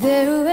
There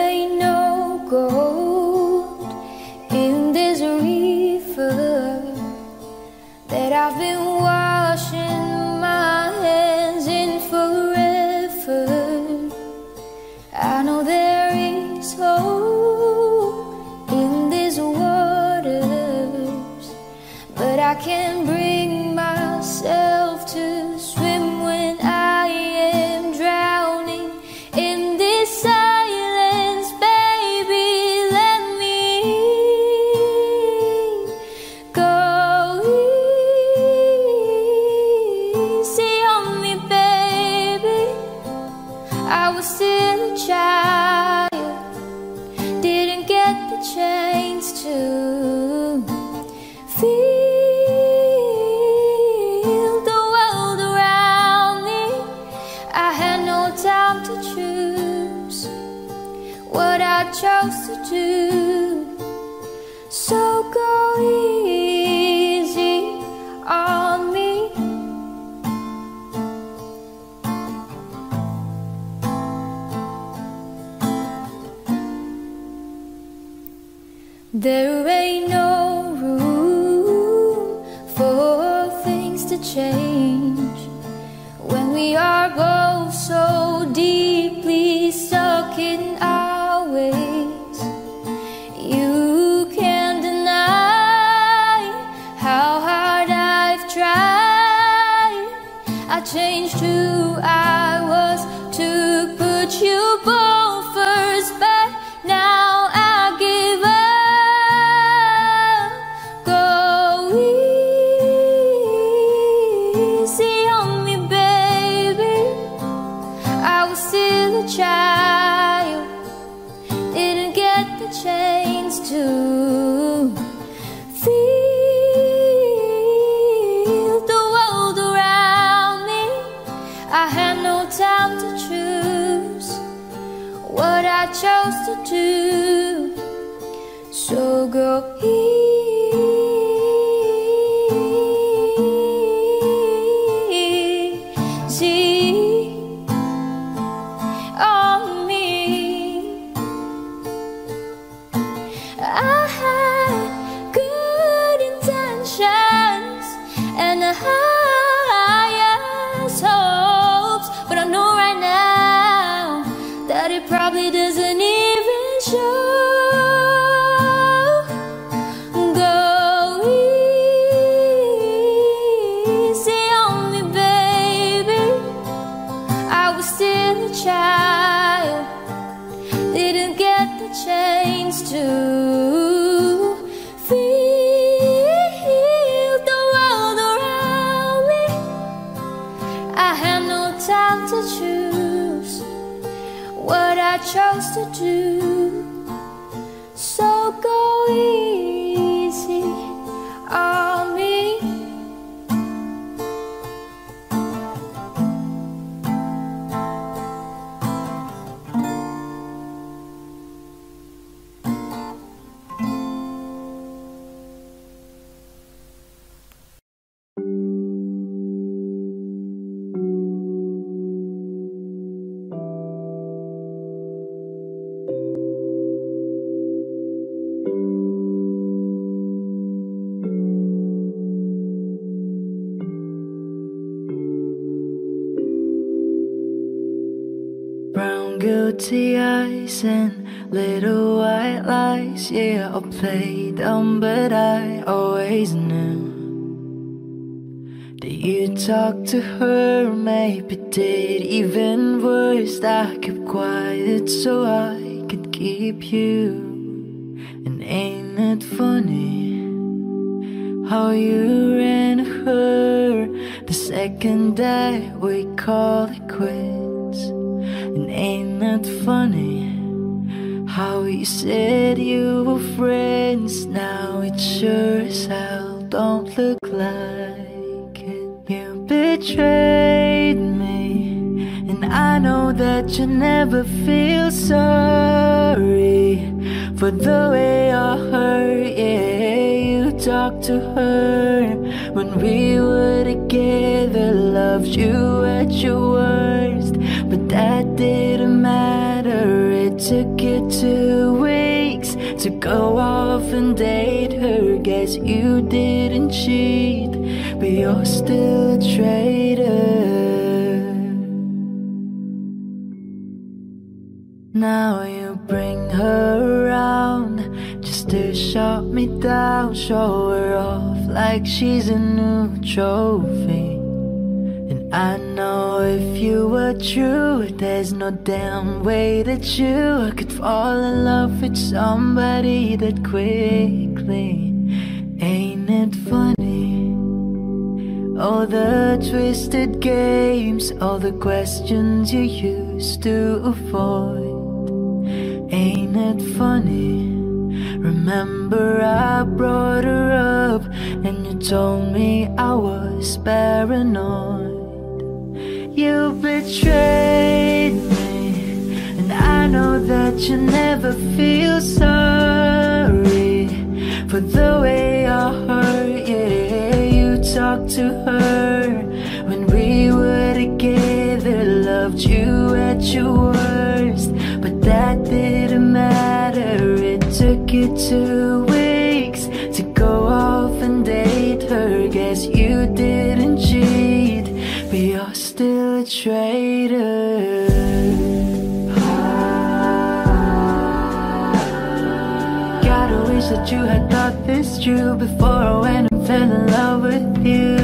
I chose to do. So go easy guilty and little white lies. Yeah, I'll play dumb, but I always knew that you talked to her. Maybe did even worse. I kept quiet so I could keep you. And ain't it funny how you ran her the second that we called it quits? And ain't that funny? Said you were friends, now it sure as hell don't look like it. You betrayed me, and I know that you never feel sorry for the way I hurt. Yeah, you talked to her when we were together, loved you at your worst, but that didn't matter. It two weeks to go off and date her. Guess you didn't cheat, but you're still a traitor. Now you bring her around just to shut me down, show her off like she's a new trophy. I know if you were true, there's no damn way that you could fall in love with somebody that quickly. Ain't it funny? All the twisted games, all the questions you used to avoid. Ain't it funny? Remember, I brought her up, and you told me I was paranoid. You betrayed me, and I know that you never feel sorry for the way I hurt. Yeah, you talked to her when we were together, loved you at your worst, but that didn't matter. It took you two traitor. Gotta wish that you had thought this through before I went and fell in love with you.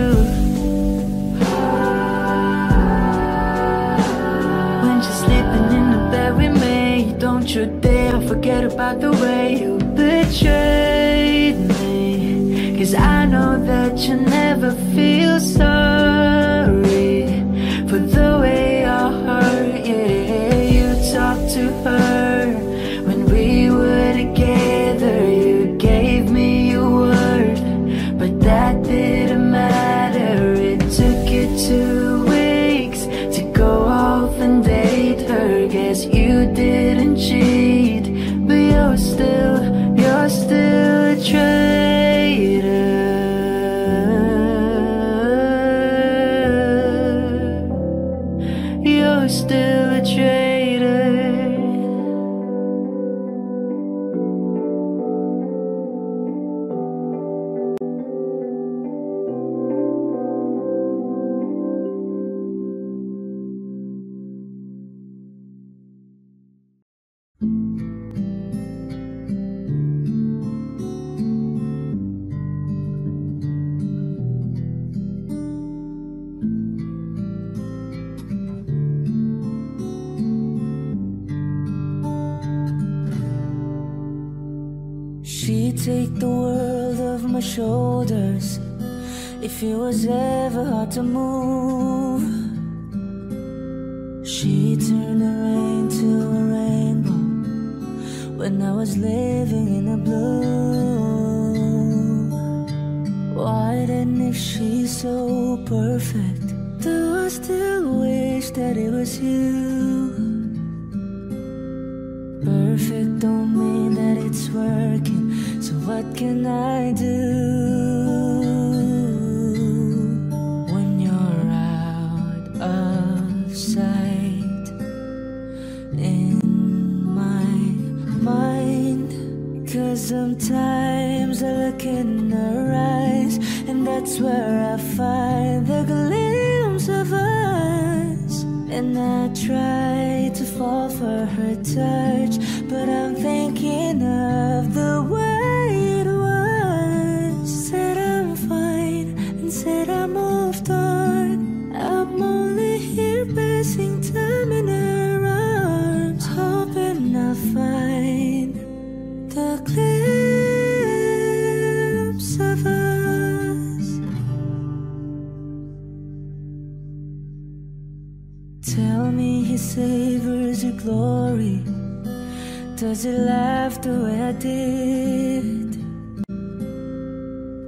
When you're sleeping in the bed with me, don't you dare forget about the way you betrayed me. Cause I know that you never feel sorry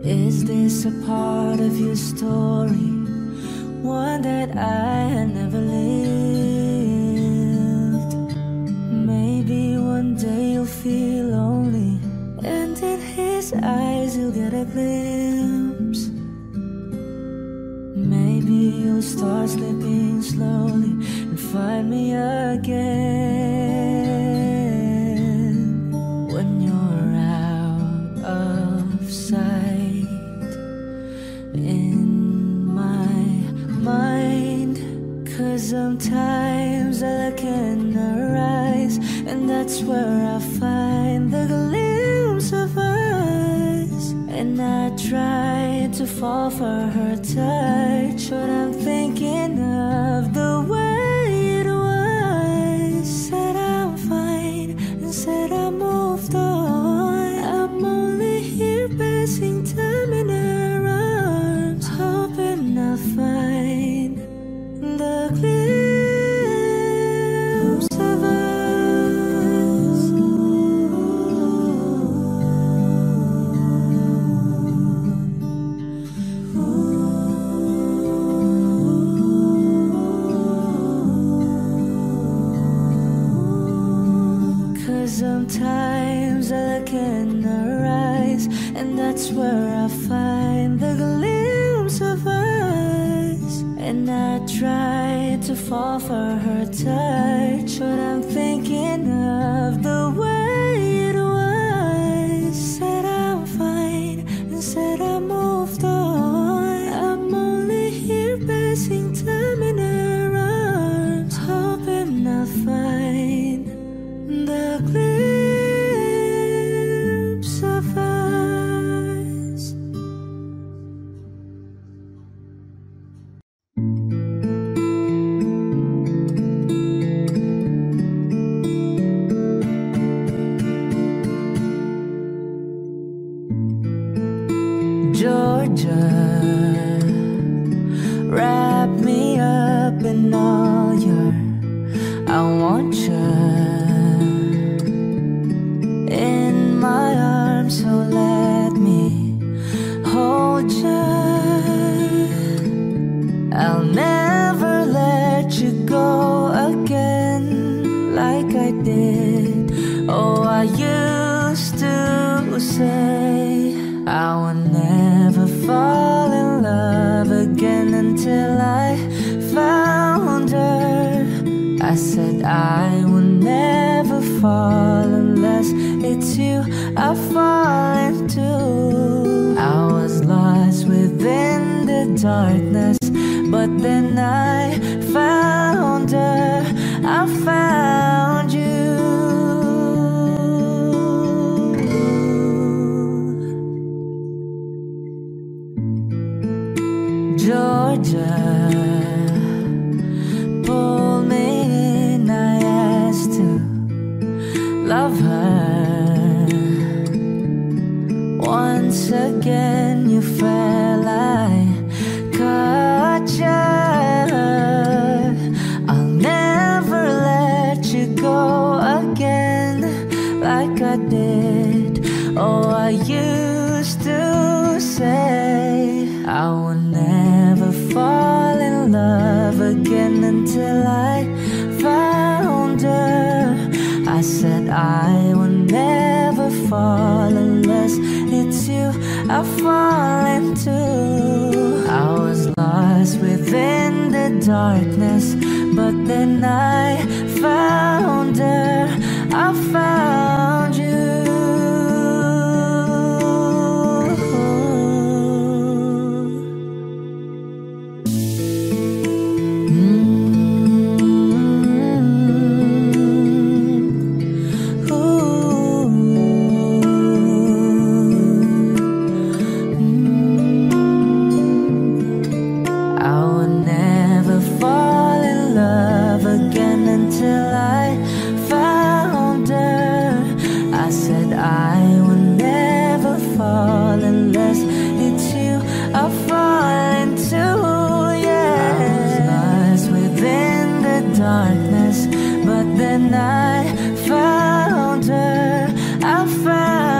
Is this a part of your story? One that I had never lived. Maybe one day you'll feel lonely, and in his eyes you'll get a glimpse. Maybe you'll start slipping slowly and find me again. for her time. should I? I fall into. I was lost within the dark. are Then I found her. I found.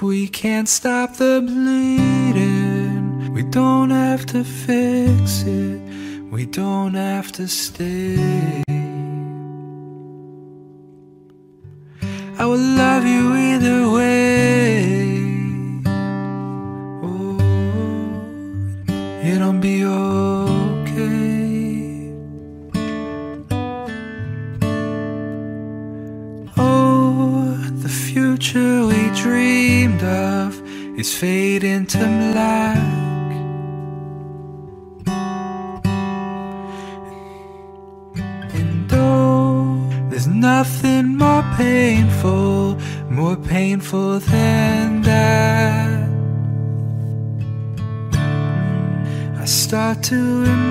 We can't stop the bleeding, we don't have to fix it, we don't have to stay. painful than that. I start to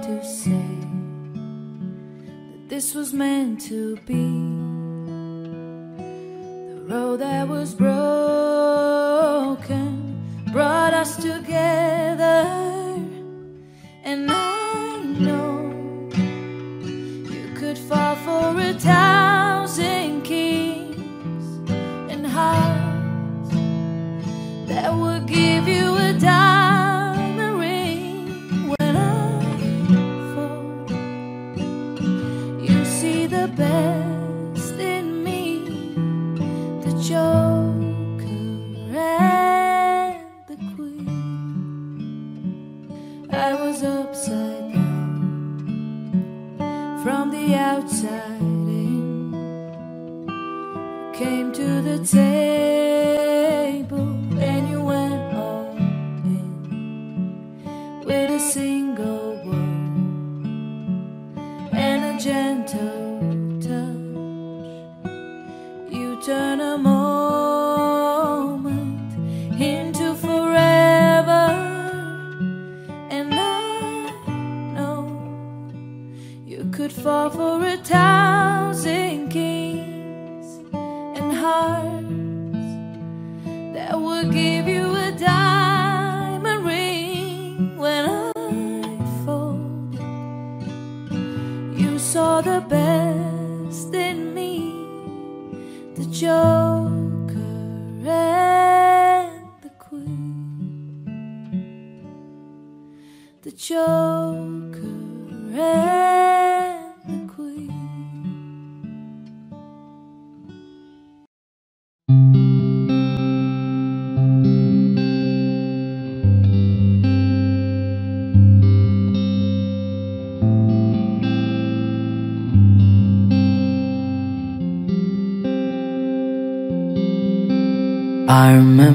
to say that this was meant to be? The road that was broken brought us together.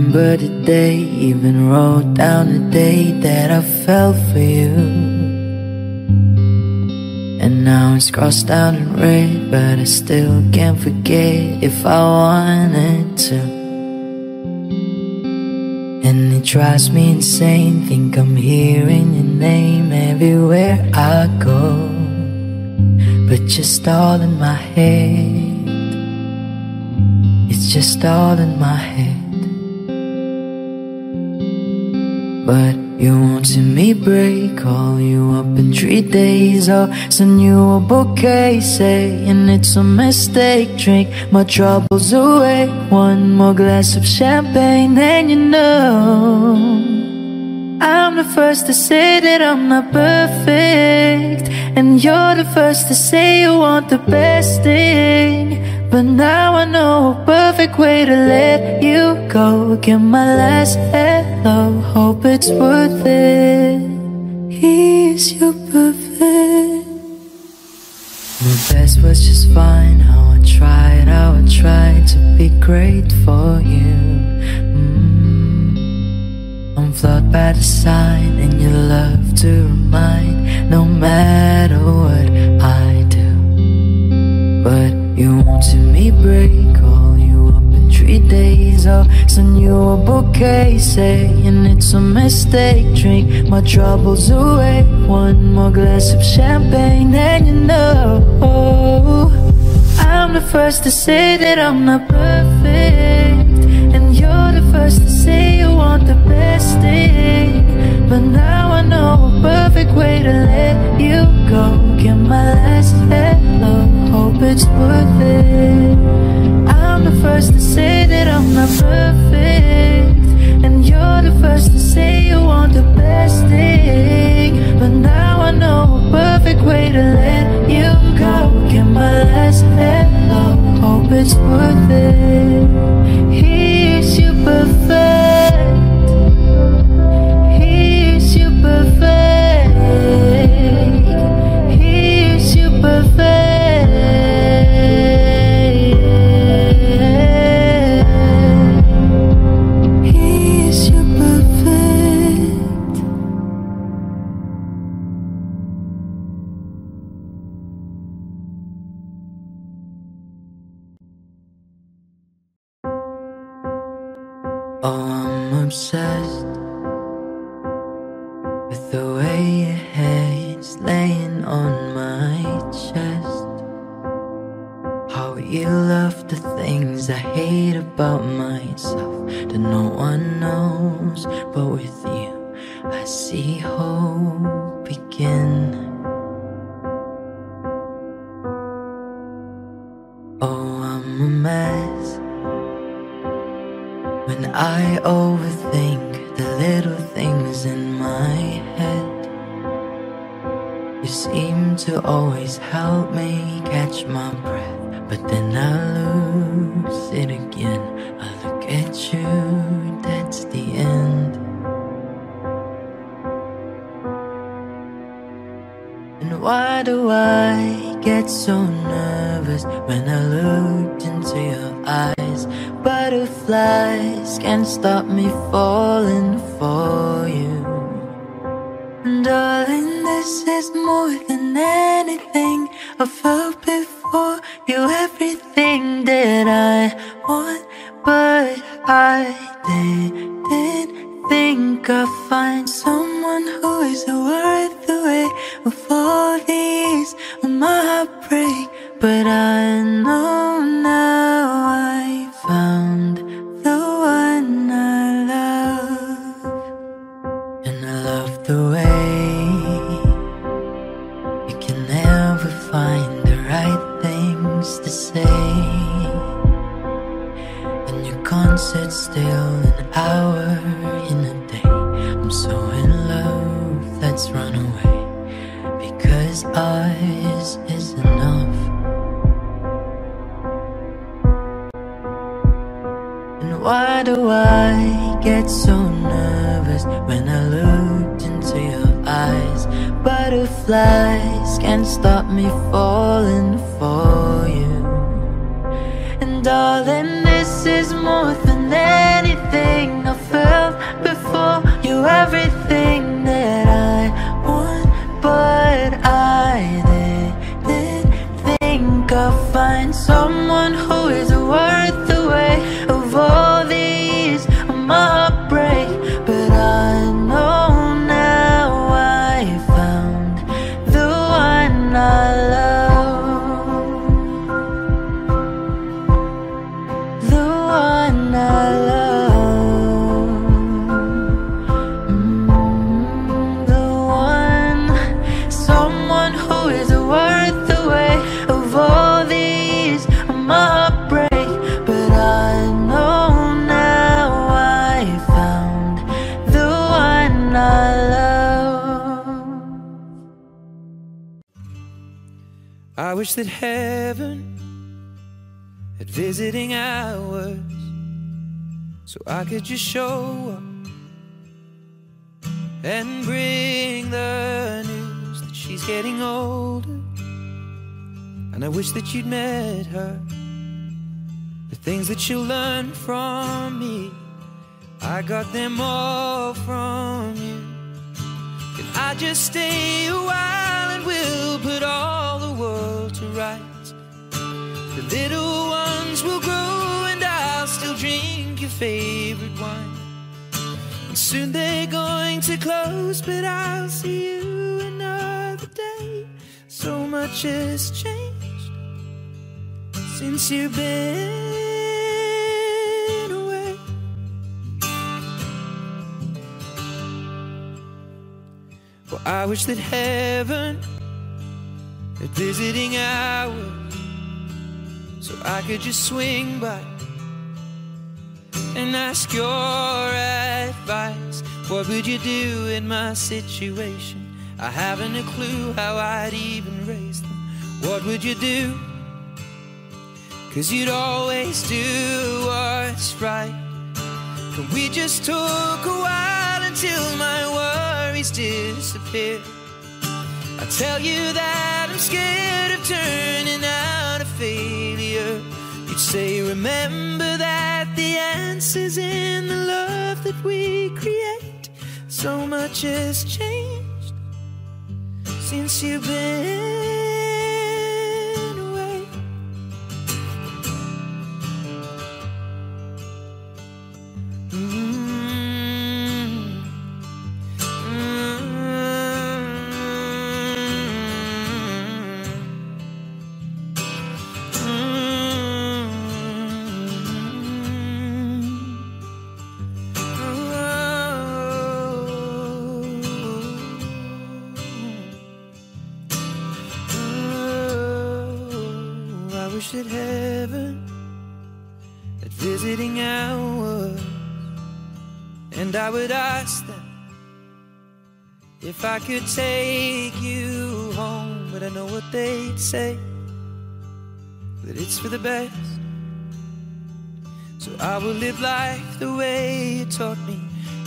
Remember the day, even wrote down the day that I fell for you. And now it's crossed out in red, but I still can't forget if I wanted to. And it drives me insane, think I'm hearing your name everywhere I go. But just all in my head, it's just all in my head. But you won't see me break. Call you up in three days. I'll send you a bouquet. Saying it's a mistake. Drink my troubles away. One more glass of champagne, and you know. I'm the first to say that I'm not perfect. And you're the first to say you want the best thing. But now I know a perfect way to let you go. Get my last hello, hope it's worth it. He's your perfect. My best was just fine. How I tried, how I tried to be great for you. Mm. I'm flawed by design, and you love to remind no matter what I do. But you won't see me break, call you up in three days. I'll send you a bouquet, saying it's a mistake. Drink my troubles away, one more glass of champagne, and you know. I'm the first to say that I'm not perfect, and you're the first to say you want the best thing. But now I know a perfect way to let you go. Get my last hello, hope it's worth it. I'm the first to say that I'm not perfect, and you're the first to say you want the best thing. But now I know a perfect way to let you go. Get my last hello, hope it's worth it. Here's you perfect. Oh, I'm obsessed with the way laying on my chest. How you love the things I hate about myself that no one knows. But with you, I see hope begin. I'd find someone who is worth that heaven had visiting hours so I could just show up and bring the news that she's getting older. And I wish that you'd met her. The things that you'll learn from me, I got them all from you. Can I just stay a while and we'll put all rights? The little ones will grow and I'll still drink your favorite wine. And soon they're going to close, but I'll see you another day. So much has changed since you've been away. Well, I wish that heaven had visiting hours so I could just swing by and ask your advice. What would you do in my situation? I haven't a clue how I'd even raise them. What would you do? Cause you'd always do what's right. Can we just talk a while until my worries disappear? I tell you that I'm scared of turning out a failure. You'd say, remember that the answer's in the love that we create. So much has changed since you've been if I could take you home. But I know what they'd say that it's for the best. So I will live life the way you taught me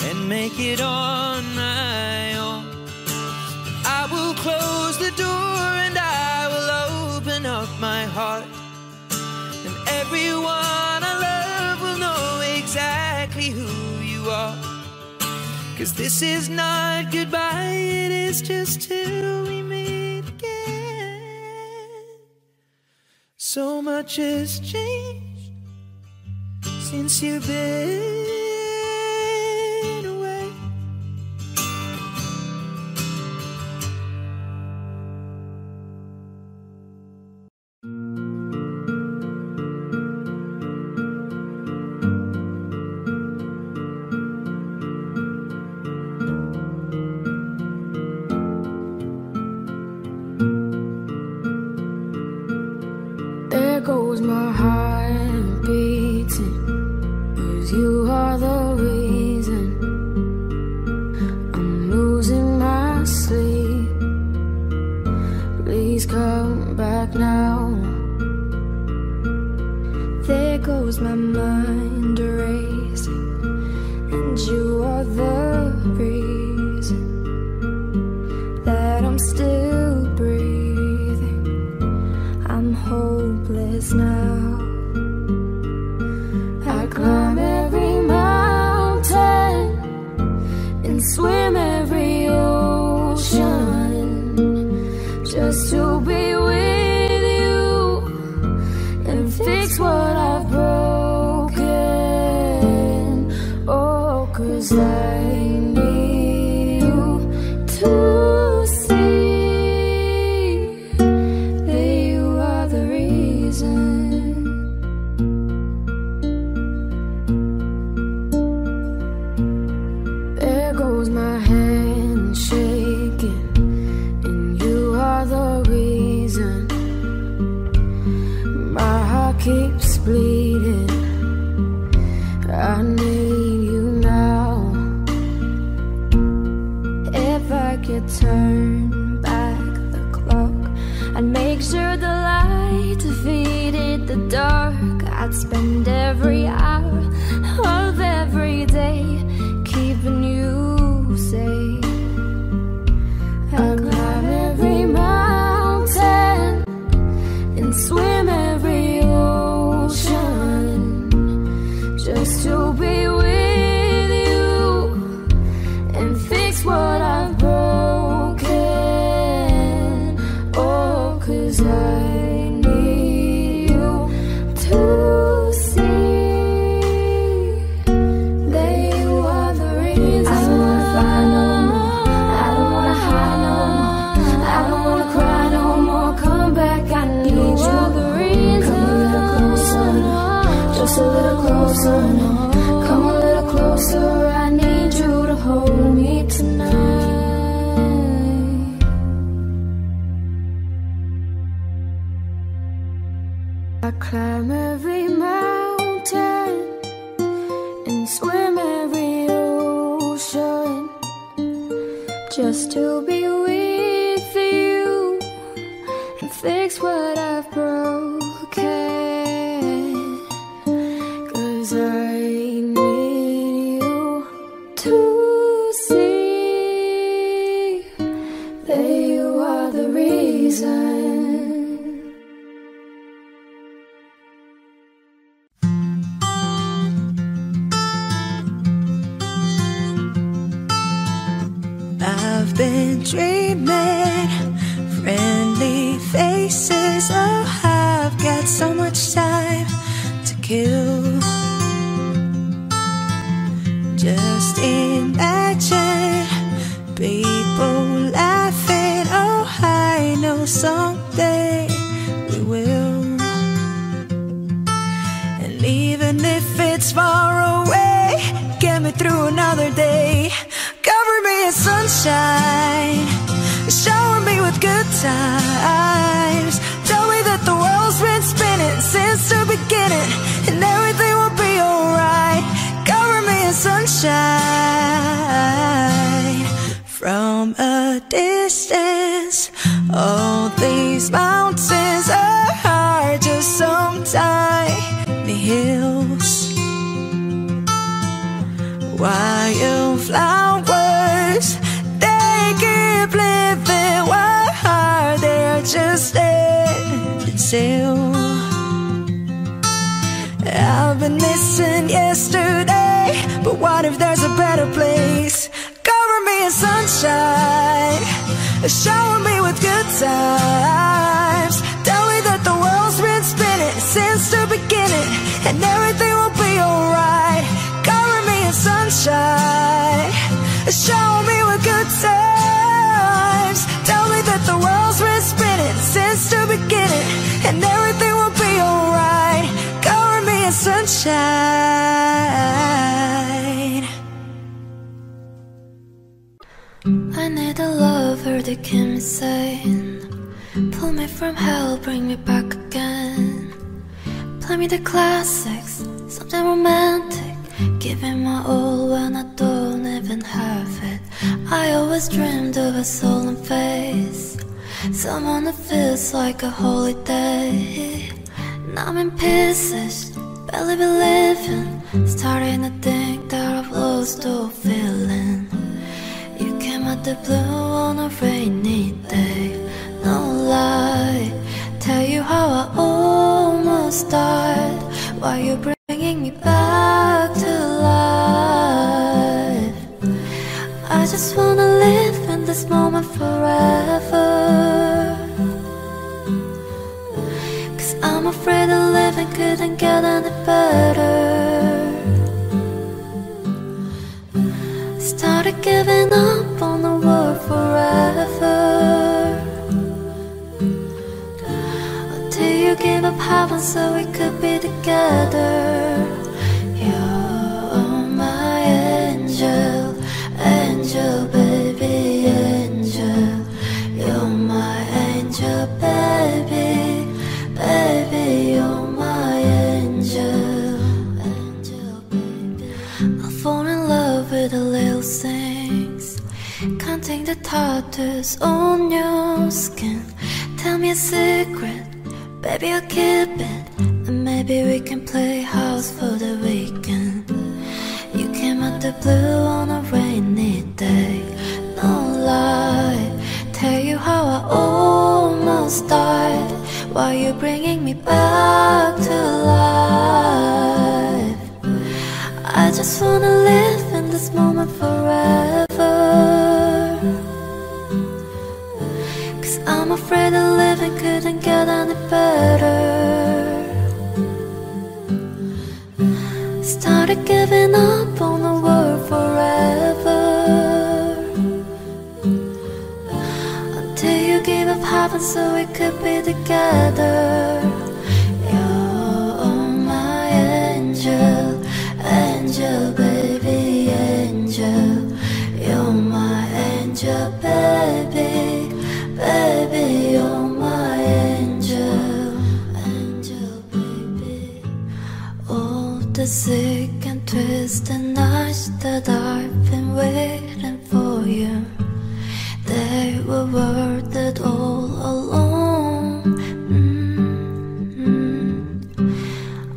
and make it on my own. I will close the door and I will open up my heart. And everyone Cause this is not goodbye, it is just till we meet again. So much has changed since you've been I've been dreaming friendly faces. Oh, I've got so much time to kill. Just imagine people laughing. Oh, I know someday we will. And even if it's far away, get me through another day. Sunshine, shower me with good times. Tell me that the world's been spinning since the beginning, and everything will be alright. Cover me in sunshine from a distance. All these mountains are hard, just some The hills. Wildflowers, I've been missing yesterday, but what if there's a better place? Cover me in sunshine, shower me with good times. Tell me that the world's been spinning since the beginning, and everything will be alright. Cover me in sunshine, shower me with good times. Tell me that the world's been spinning since the beginning, and everything will be alright. Cover me in sunshine. I need a lover that keep me sane. Pull me from hell, bring me back again. Play me the classics, something romantic. Giving my all when I don't even have it. I always dreamed of a solemn face. Someone that feels like a holiday. Now I'm in pieces, barely believing. Starting to think that I've lost all feeling. You came out the blue on a rainy day. No lie, tell you how I almost died. Why you bringing me back to life. I just wanna live in this moment forever. Afraid that living couldn't get any better. Started giving up on the world forever. Until you gave up heaven so we could be together. Tattoos on your skin. Tell me a secret, baby, I'll keep it. And maybe we can play house for the weekend. You came out the blue on a rainy day. No lie, tell you how I almost died. While you bringing me back to life. I just wanna live in this moment forever. I'm afraid the living couldn't get any better. Started giving up on the world forever. Until you gave up heaven so we could be together. You're my angel, angel baby angel. You're my angel. Baby, you're my angel. All the sick and twisted nights that I've been waiting for you. They were worth it all alone. Mm-hmm.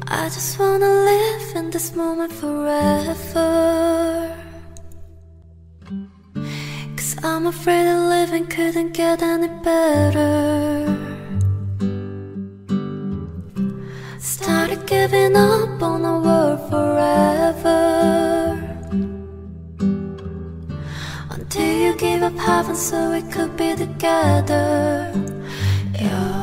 I just wanna live in this moment forever. I'm afraid that living couldn't get any better. Started giving up on the world forever. Until you gave up heaven so we could be together. You're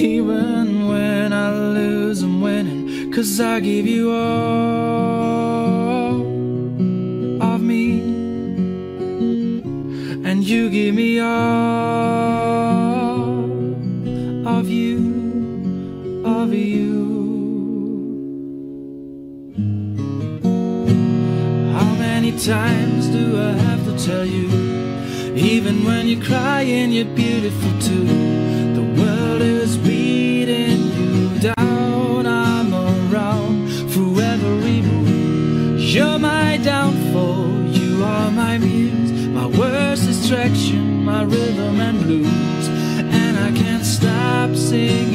Even when I lose, I'm winning. Cause I give you all of me. And you give me all of you, of you. How many times do I have to tell you? Even when you're crying, you're beautiful too. Worst distraction, my rhythm and blues. And I can't stop singing,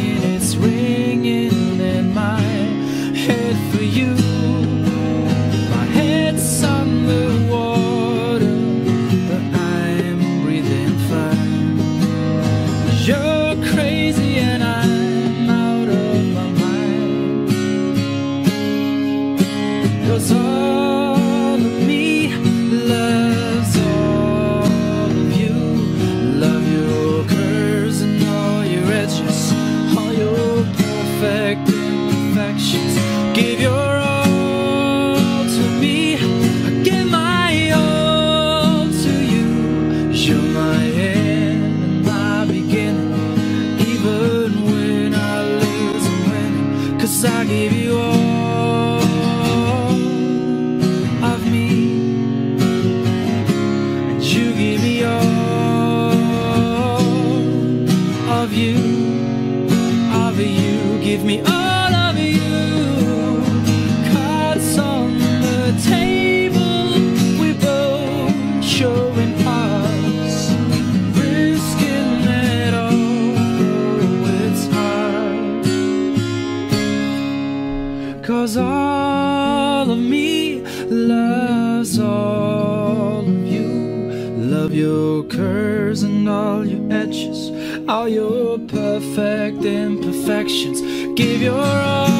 Give your all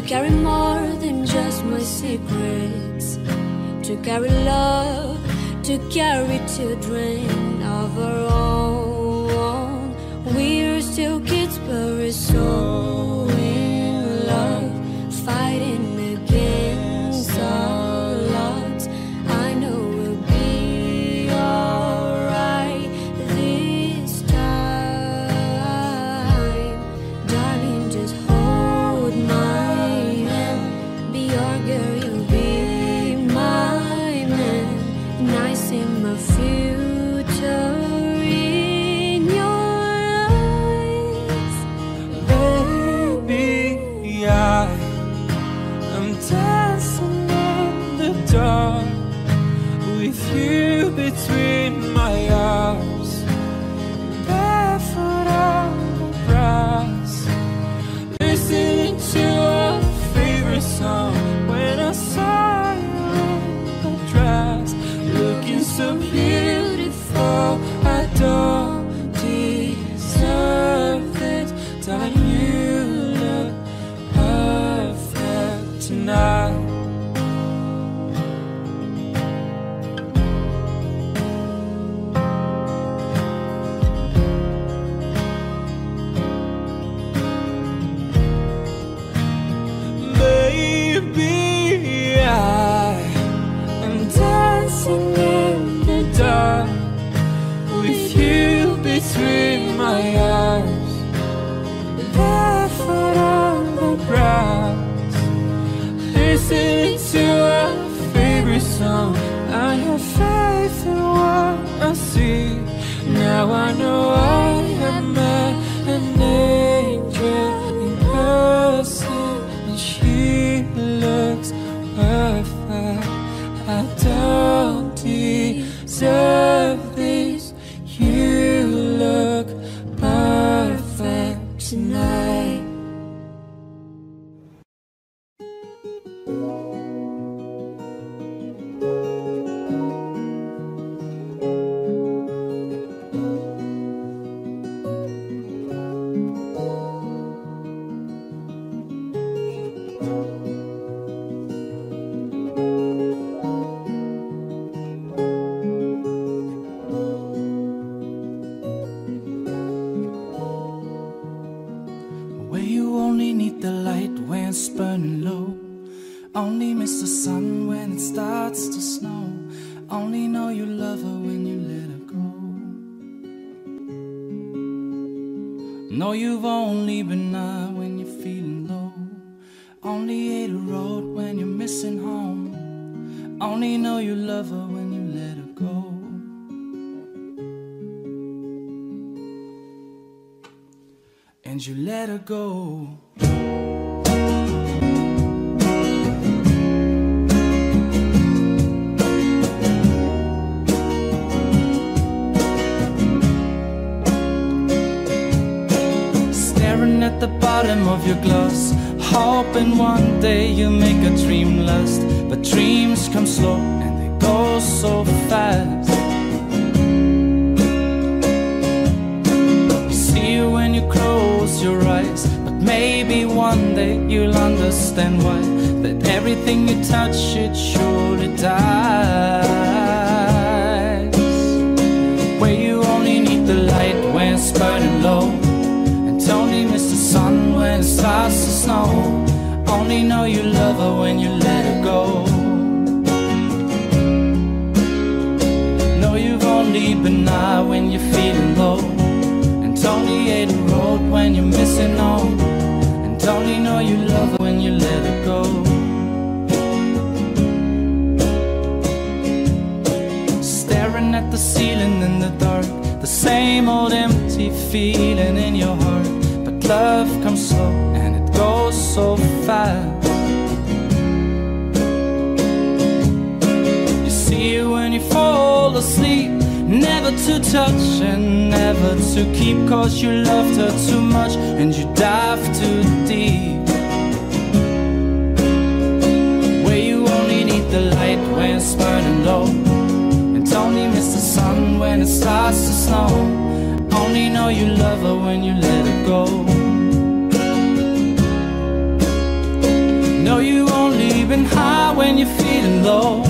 to carry more than just my secrets, to carry love, to carry children of our own. We're still kids, but we're so in love, fighting. go. Staring at the bottom of your glass, hoping one day you make a dream last, but dreams come slow understand why that everything you touch should show you loved her too much and you dive too deep. Where you only need the light when it's burning low, and only miss the sun when it starts to snow. Only know you love her when you let her go. Know you only been high when you're feeling low.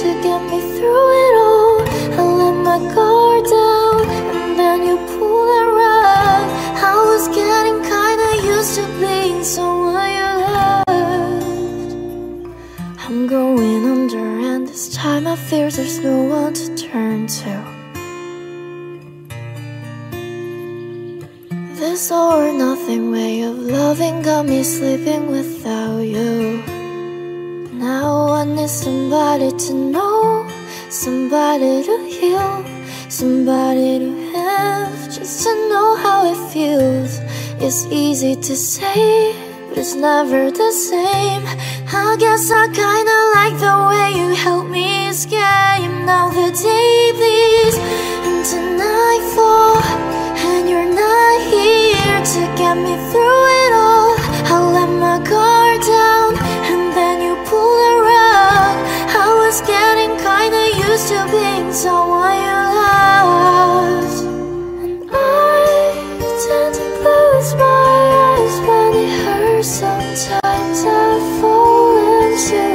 To get me through it all. I let my guard down, and then you pulled rug. I was getting kinda used to being someone you loved. I'm going under, and this time I fear there's no one to turn to. This all or nothing way of loving got me sleeping without you. Now I need somebody to know, somebody to heal, somebody to have, just to know how it feels. It's easy to say, but it's never the same. I guess I kinda like the way you help me escape. Now the day bleeds into nightfall, and you're not here to get me through it all. I let my guard down, getting kinda used to being someone you loved. And I tend to close my eyes when it hurts. Sometimes I fall into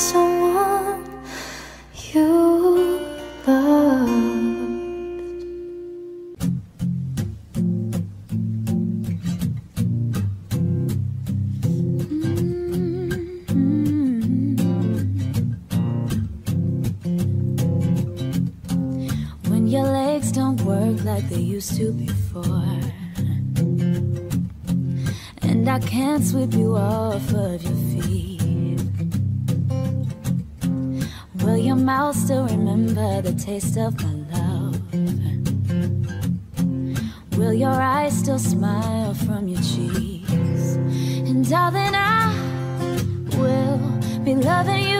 someone you loved. When your legs don't work like they used to before, and I can't sweep you off of your feet. will your mouth still remember the taste of my love? Will your eyes still smile from your cheeks? And darling, I will be loving you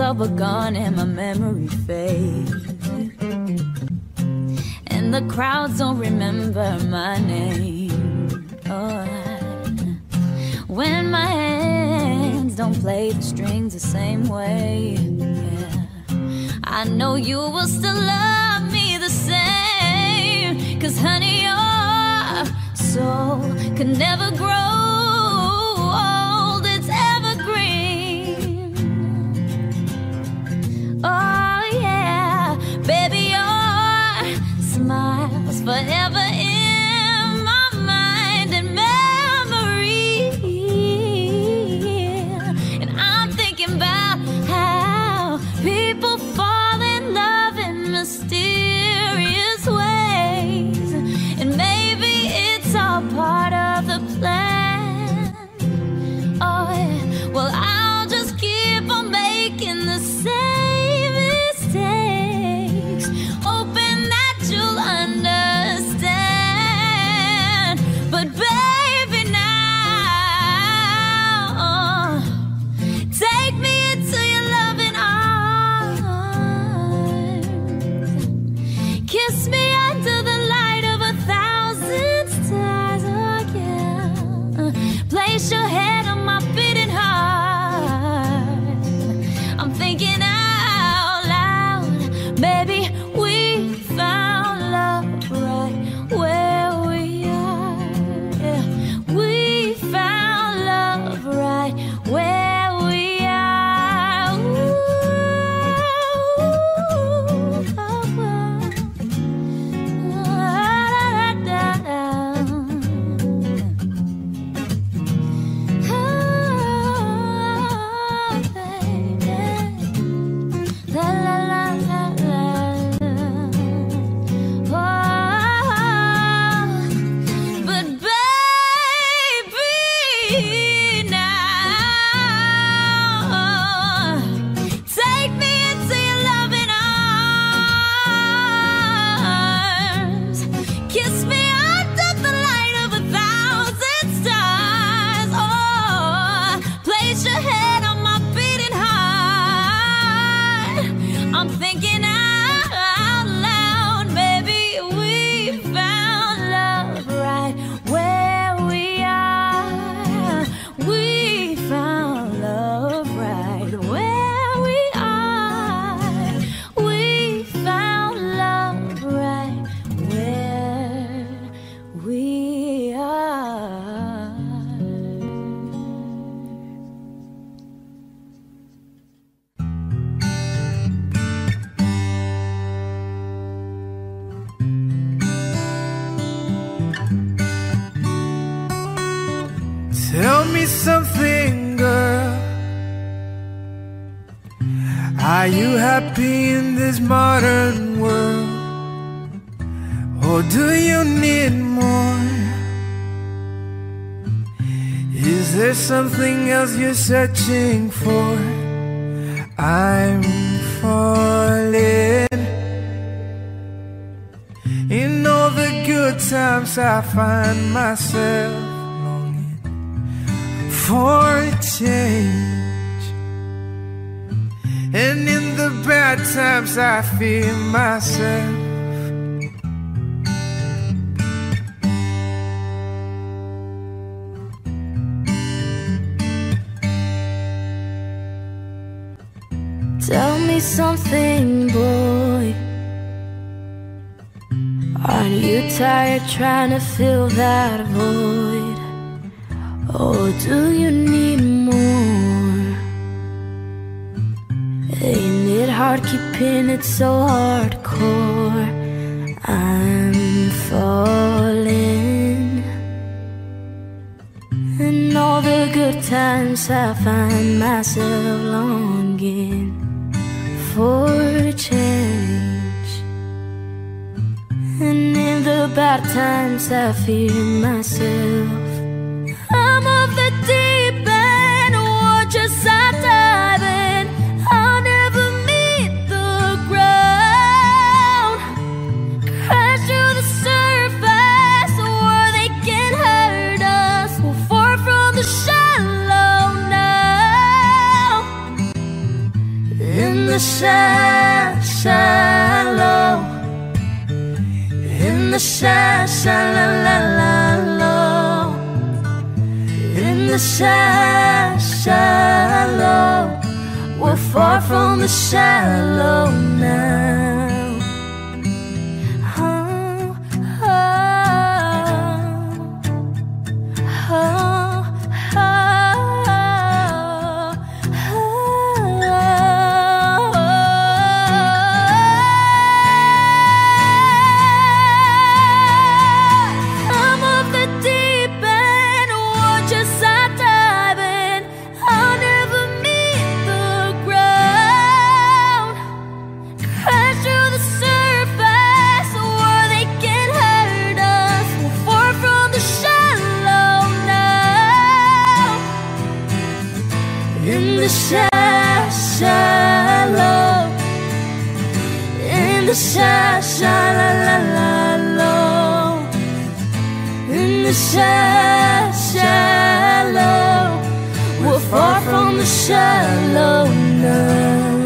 all but gone and my memory fades. And the crowds don't remember my name. Oh, when my hands don't play the strings the same way, yeah. I know you will still love me the same. Cause honey, your soul can never grow. You're searching for? I'm falling. In all the good times, I find myself longing for a change. And in the bad times, I feel myself. Me something, boy. Aren't you tired trying to fill that void? Or do you need more? Ain't it hard keeping it so hardcore? I'm falling. In all the good times, I find myself longing for a change. And in the bad times, I fear myself. In the sha- shallow. In the sha- shallow. In the sha- shallow. We're far from the shallow now. The sha- shallow, in the sha- shallow, we're far from the shallow now.